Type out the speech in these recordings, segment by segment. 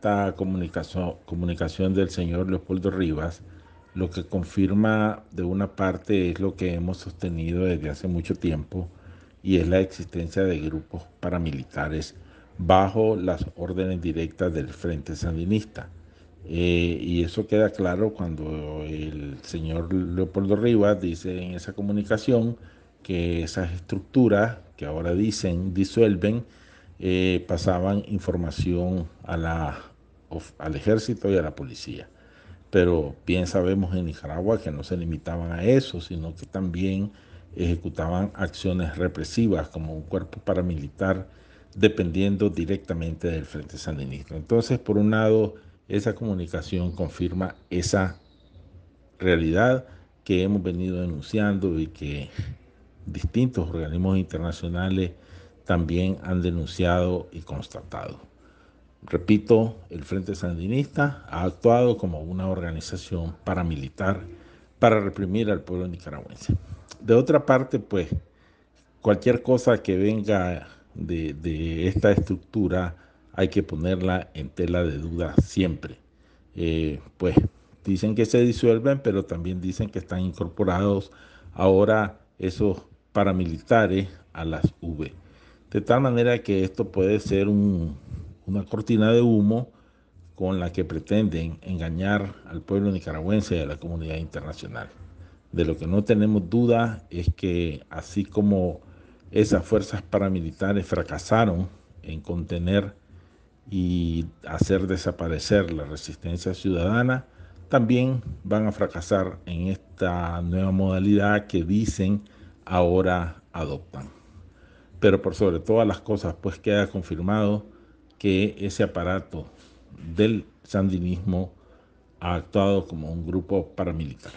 esta comunicación, comunicación del señor Leopoldo Rivas lo que confirma de una parte es lo que hemos sostenido desde hace mucho tiempo y es la existencia de grupos paramilitares bajo las órdenes directas del Frente Sandinista. Eh, y eso queda claro cuando el señor Leopoldo Rivas dice en esa comunicación que esas estructuras que ahora dicen disuelven eh, pasaban información a la, al ejército y a la policía. Pero bien sabemos en Nicaragua que no se limitaban a eso, sino que también ejecutaban acciones represivas como un cuerpo paramilitar dependiendo directamente del Frente Sandinista. Entonces, por un lado, esa comunicación confirma esa realidad que hemos venido denunciando y que distintos organismos internacionales también han denunciado y constatado. Repito, el Frente Sandinista ha actuado como una organización paramilitar para reprimir al pueblo nicaragüense. De otra parte, pues, cualquier cosa que venga de, esta estructura hay que ponerla en tela de duda siempre. Eh, pues dicen que se disuelven, pero también dicen que están incorporados ahora esos paramilitares a las V. De tal manera que esto puede ser una cortina de humo con la que pretenden engañar al pueblo nicaragüense y a la comunidad internacional. De lo que no tenemos duda es que así como esas fuerzas paramilitares fracasaron en contener y hacer desaparecer la resistencia ciudadana, también van a fracasar en esta nueva modalidad que dicen ahora adoptan. Pero por sobre todas las cosas, pues queda confirmado que ese aparato del sandinismo ha actuado como un grupo paramilitar.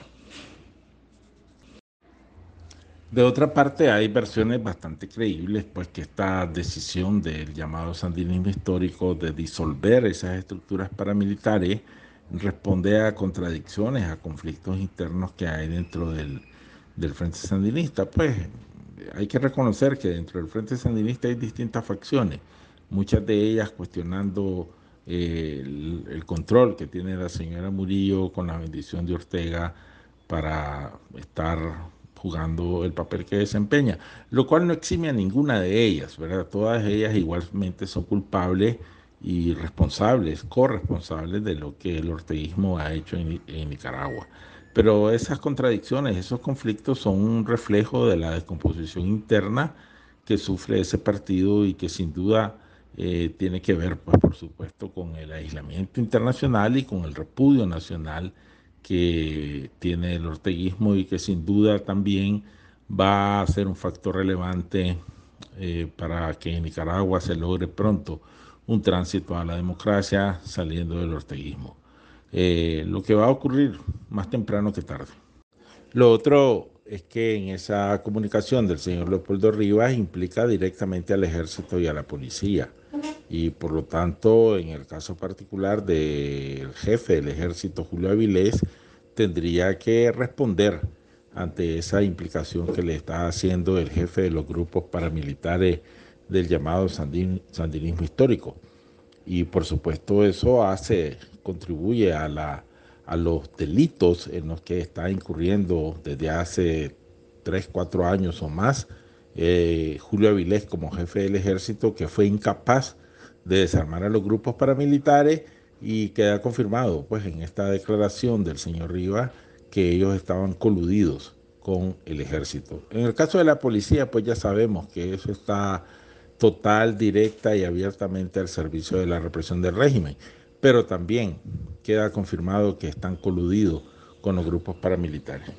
De otra parte, hay versiones bastante creíbles, pues que esta decisión del llamado sandinismo histórico de disolver esas estructuras paramilitares responde a contradicciones, a conflictos internos que hay dentro del, del Frente Sandinista. Pues hay que reconocer que dentro del Frente Sandinista hay distintas facciones, muchas de ellas cuestionando eh, el, control que tiene la señora Murillo con la bendición de Ortega para estar jugando el papel que desempeña, lo cual no exime a ninguna de ellas, ¿verdad? Todas ellas igualmente son culpables y responsables, corresponsables de lo que el orteguismo ha hecho en, Nicaragua. Pero esas contradicciones, esos conflictos son un reflejo de la descomposición interna que sufre ese partido y que sin duda eh, tiene que ver, pues, por supuesto, con el aislamiento internacional y con el repudio nacional que tiene el orteguismo y que sin duda también va a ser un factor relevante eh, para que en Nicaragua se logre pronto un tránsito a la democracia saliendo del orteguismo. Eh, lo que va a ocurrir más temprano que tarde. Lo otro es que en esa comunicación del señor Leopoldo Rivas implica directamente al ejército y a la policía y por lo tanto, en el caso particular del jefe del ejército, Julio Avilés, tendría que responder ante esa implicación que le está haciendo el jefe de los grupos paramilitares del llamado sandinismo histórico. Y por supuesto eso hace, contribuye a, la, a los delitos en los que está incurriendo desde hace tres, cuatro años o más eh, Julio Avilés como jefe del ejército, que fue incapaz de desarmar a los grupos paramilitares y queda confirmado pues en esta declaración del señor Rivas que ellos estaban coludidos con el ejército. En el caso de la policía pues ya sabemos que eso está total, directa y abiertamente al servicio de la represión del régimen, pero también queda confirmado que están coludidos con los grupos paramilitares.